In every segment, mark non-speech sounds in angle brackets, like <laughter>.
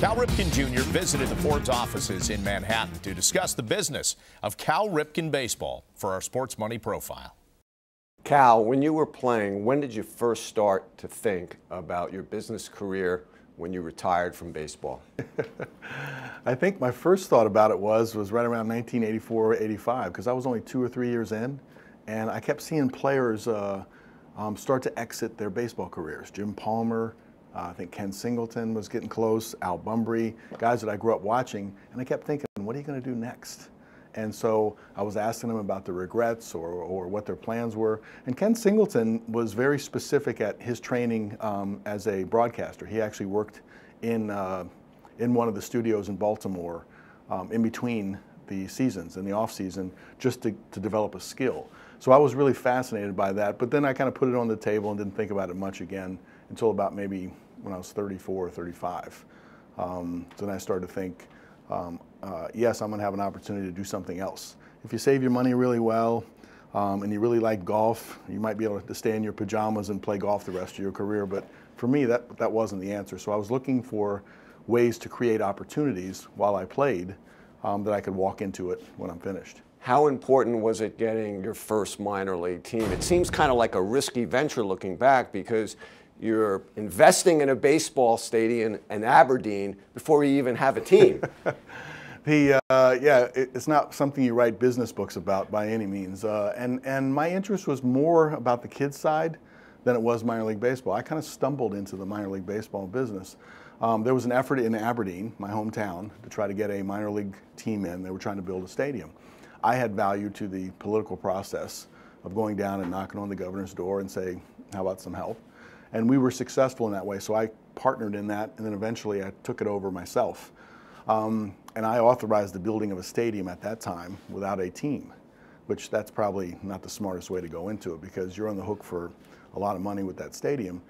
Cal Ripken Jr. visited the Forbes' offices in Manhattan to discuss the business of Cal Ripken Baseball for our Sports Money Profile. Cal, when you were playing, when did you first start to think about your business career when you retired from baseball? <laughs> I think my first thought about it was was right around 1984, or 85, because I was only two or three years in, and I kept seeing players uh, um, start to exit their baseball careers. Jim Palmer, uh, I think Ken Singleton was getting close, Al Bumbry, guys that I grew up watching, and I kept thinking, what are you going to do next? And so I was asking them about the regrets or, or what their plans were. And Ken Singleton was very specific at his training um, as a broadcaster. He actually worked in, uh, in one of the studios in Baltimore um, in between the seasons, in the off season, just to, to develop a skill. So I was really fascinated by that. But then I kind of put it on the table and didn't think about it much again until about maybe when I was 34 or 35. Um, so then I started to think, um, uh, yes, I'm going to have an opportunity to do something else. If you save your money really well um, and you really like golf, you might be able to stay in your pajamas and play golf the rest of your career. But for me, that, that wasn't the answer. So I was looking for ways to create opportunities while I played um, that I could walk into it when I'm finished. How important was it getting your first minor league team? It seems kind of like a risky venture looking back because you're investing in a baseball stadium in Aberdeen before you even have a team. <laughs> the uh, yeah, it, it's not something you write business books about by any means. Uh, and and my interest was more about the kids side than it was minor league baseball. I kind of stumbled into the minor league baseball business. Um, there was an effort in Aberdeen, my hometown, to try to get a minor league team in. They were trying to build a stadium. I had value to the political process of going down and knocking on the governor's door and say, "How about some help?" And we were successful in that way. So I partnered in that, and then eventually I took it over myself. Um, and I authorized the building of a stadium at that time without a team, which that's probably not the smartest way to go into it because you're on the hook for a lot of money with that stadium.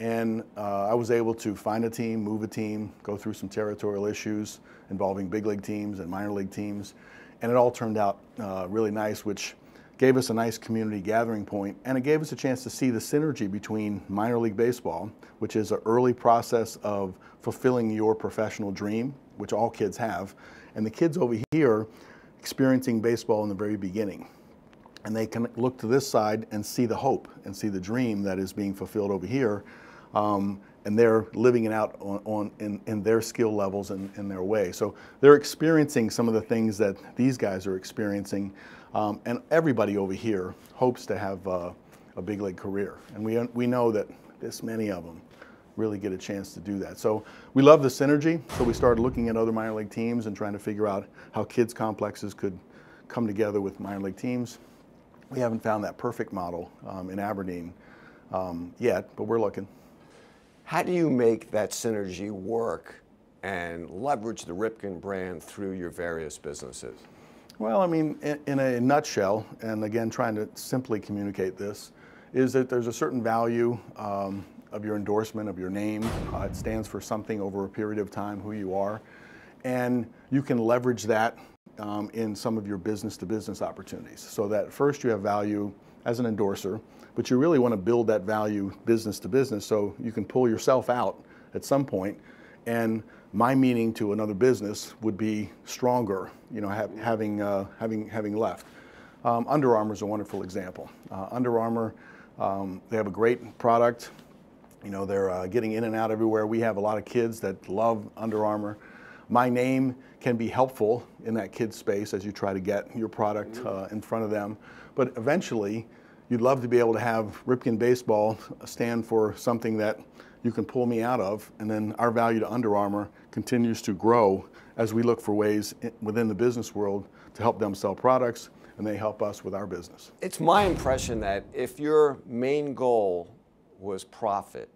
And uh, I was able to find a team, move a team, go through some territorial issues involving big league teams and minor league teams. And it all turned out uh, really nice, which gave us a nice community gathering point, and it gave us a chance to see the synergy between minor league baseball, which is an early process of fulfilling your professional dream, which all kids have, and the kids over here experiencing baseball in the very beginning. And they can look to this side and see the hope and see the dream that is being fulfilled over here. Um, and they're living it out on, on in, in, their skill levels and in their way. So they're experiencing some of the things that these guys are experiencing um, and everybody over here hopes to have uh, a big league career. And we, we know that this many of them really get a chance to do that. So we love the synergy. So we started looking at other minor league teams and trying to figure out how kids complexes could come together with minor league teams. We haven't found that perfect model um, in Aberdeen um, yet, but we're looking. How do you make that synergy work and leverage the Ripken brand through your various businesses? Well, I mean, in, a nutshell, and again, trying to simply communicate this, is that there's a certain value um, of your endorsement, of your name. Uh, it stands for something over a period of time, who you are. And you can leverage that um, in some of your business to business opportunities. So that first you have value as an endorser, but you really want to build that value business to business so you can pull yourself out at some point and my meaning to another business would be stronger, you know, ha having, uh, having, having left. Um, Under Armour is a wonderful example. Uh, Under Armour, um, they have a great product. You know, they're uh, getting in and out everywhere. We have a lot of kids that love Under Armour. My name can be helpful in that kid space as you try to get your product uh, in front of them. But eventually, you'd love to be able to have Ripken Baseball stand for something that you can pull me out of, and then our value to Under Armour continues to grow as we look for ways within the business world to help them sell products, and they help us with our business. It's my impression that if your main goal was profit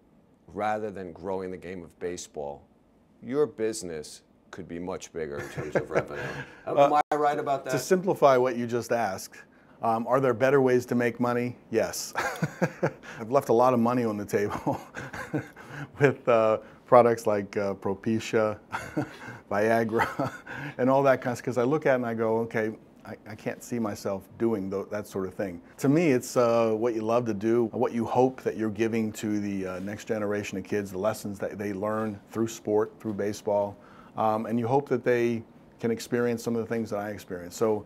rather than growing the game of baseball, your business could be much bigger in terms of <laughs> revenue. Am uh, I right about that? To simplify what you just asked, um, are there better ways to make money? Yes. <laughs> I've left a lot of money on the table <laughs> with uh, products like uh, Propecia, <laughs> Viagra, and all that kind of stuff, because I look at it and I go, okay, I, I can't see myself doing th that sort of thing. To me, it's uh, what you love to do, what you hope that you're giving to the uh, next generation of kids, the lessons that they learn through sport, through baseball, um, and you hope that they can experience some of the things that I experienced. So,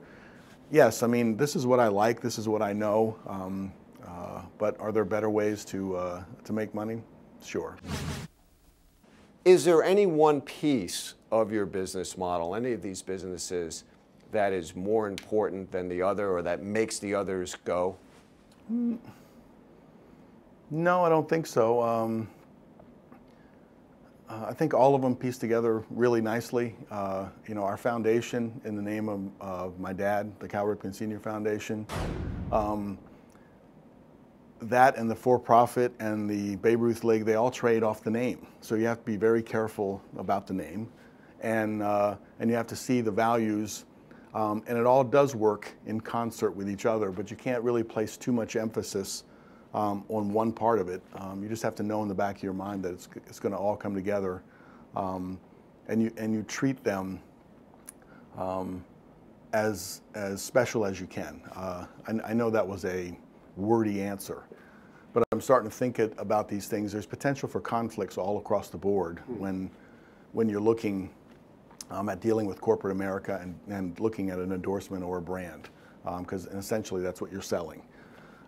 yes, I mean, this is what I like, this is what I know, um, uh, but are there better ways to, uh, to make money? Sure. Is there any one piece of your business model, any of these businesses, that is more important than the other or that makes the others go? No, I don't think so. Um, uh, I think all of them piece together really nicely. Uh, you know, our foundation, in the name of, of my dad, the Cal Ripken Senior Foundation, um, that and the for-profit and the Babe Ruth League, they all trade off the name. So you have to be very careful about the name, and uh, and you have to see the values, um, and it all does work in concert with each other. But you can't really place too much emphasis um, on one part of it. Um, you just have to know in the back of your mind that it's it's going to all come together, um, and you and you treat them. Um, as, as special as you can. Uh, I, I know that was a wordy answer. But I'm starting to think it, about these things. There's potential for conflicts all across the board mm. when, when you're looking um, at dealing with corporate America and, and looking at an endorsement or a brand, because um, essentially that's what you're selling.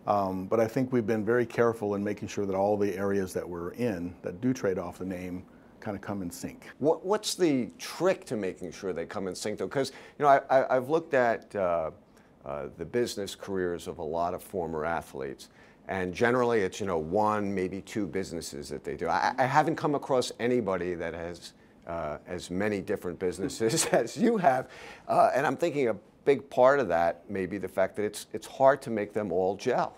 Um, but I think we've been very careful in making sure that all the areas that we're in that do trade off the name kind of come in sync. What, what's the trick to making sure they come in sync, though? Because you know I, have looked at uh, uh, the business careers of a lot of former athletes. And generally, it's you know one, maybe two businesses that they do. I, I haven't come across anybody that has uh, as many different businesses <laughs> as you have. Uh, and I'm thinking a big part of that may be the fact that it's it's hard to make them all gel.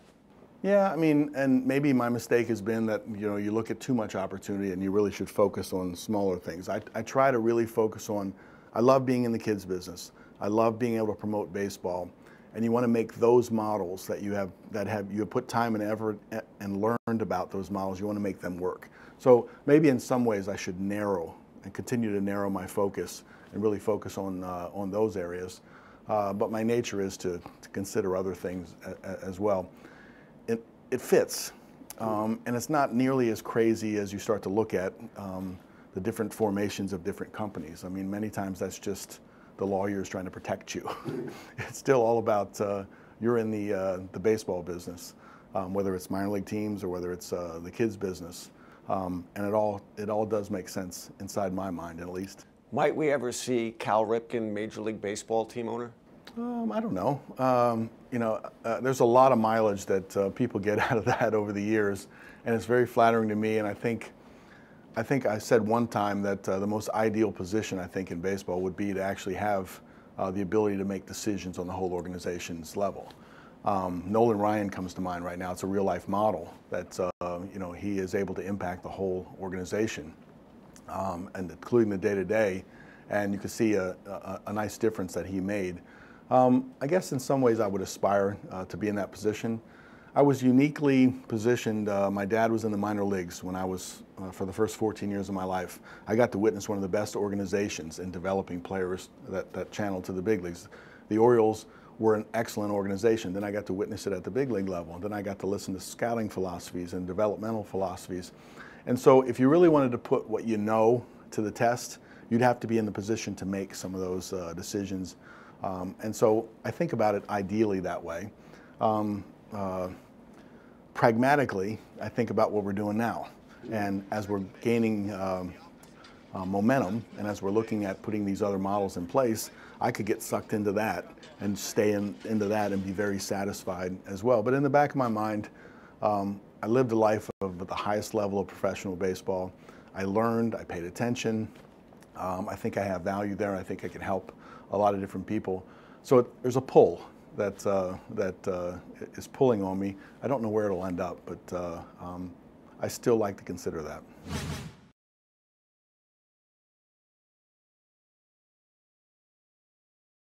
Yeah, I mean, and maybe my mistake has been that you know you look at too much opportunity and you really should focus on smaller things. I, I try to really focus on. I love being in the kids business. I love being able to promote baseball and you want to make those models that you have that have you have put time and effort and learned about those models you want to make them work so maybe in some ways i should narrow and continue to narrow my focus and really focus on uh, on those areas uh, but my nature is to, to consider other things a, a, as well it, it fits um, and it's not nearly as crazy as you start to look at um, the different formations of different companies i mean many times that's just the lawyers trying to protect you. <laughs> it's still all about uh, you're in the, uh, the baseball business, um, whether it's minor league teams or whether it's uh, the kids business. Um, and it all, it all does make sense inside my mind, at least. Might we ever see Cal Ripken, Major League Baseball team owner? Um, I don't know. Um, you know, uh, there's a lot of mileage that uh, people get <laughs> out of that over the years, and it's very flattering to me. And I think I think I said one time that uh, the most ideal position, I think, in baseball would be to actually have uh, the ability to make decisions on the whole organization's level. Um, Nolan Ryan comes to mind right now. It's a real life model that uh, you know he is able to impact the whole organization, um, and including the day to day. And you can see a, a, a, nice difference that he made. Um, I guess in some ways I would aspire uh, to be in that position. I was uniquely positioned. Uh, my dad was in the minor leagues when I was, uh, for the first 14 years of my life. I got to witness one of the best organizations in developing players that, that channeled to the big leagues. The Orioles were an excellent organization. Then I got to witness it at the big league level. And then I got to listen to scouting philosophies and developmental philosophies. And so if you really wanted to put what you know to the test, you'd have to be in the position to make some of those uh, decisions. Um, and so I think about it ideally that way. Um, uh, pragmatically, I think about what we're doing now. And as we're gaining um, uh, momentum and as we're looking at putting these other models in place, I could get sucked into that and stay in, into that and be very satisfied as well. But in the back of my mind, um, I lived a life of the highest level of professional baseball. I learned, I paid attention. Um, I think I have value there. I think I can help a lot of different people. So it, there's a pull that uh, that uh, is pulling on me. I don't know where it'll end up, but uh, um, I still like to consider that.